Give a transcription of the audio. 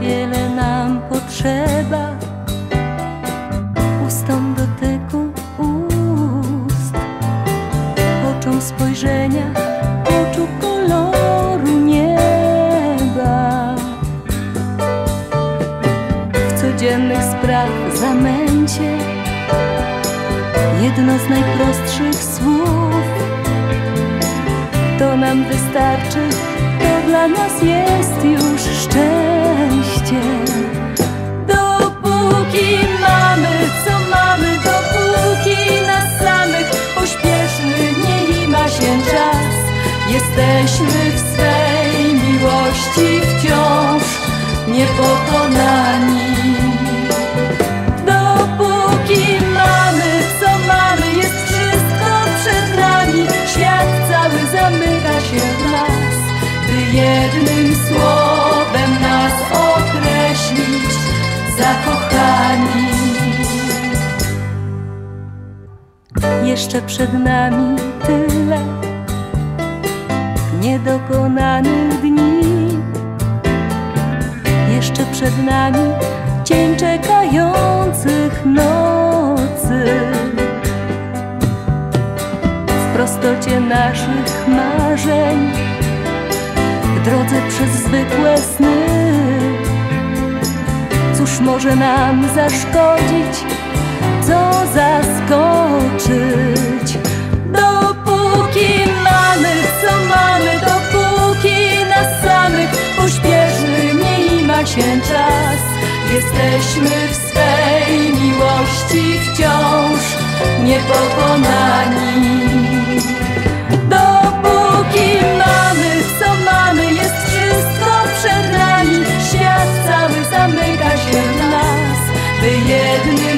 niewiele nam potrzeba. Ustom dotyku ust. Oczom spojrzenia Oczu koloru nieba. W codziennych spraw zamęcie Jedno z najprostszych słów. To nam wystarczy To dla nas jest już szczęście Jesteśmy w swej miłości wciąż niepokonani. Dopóki mamy, co mamy Jest wszystko przed nami. Świat cały zamyka się w nas By jednym słowem nas określić Zakochani Jeszcze przed nami Niedokonanych dni. Jeszcze przed nami cień czekających nocy. W prostocie naszych marzeń W drodze przez zwykłe sny. Cóż może nam zaszkodzić, co zaskoczyć się czas. Jesteśmy w swej miłości wciąż niepokonani. Dopóki mamy, co mamy Jest wszystko przed nami. Świat cały zamyka się w nas By jednym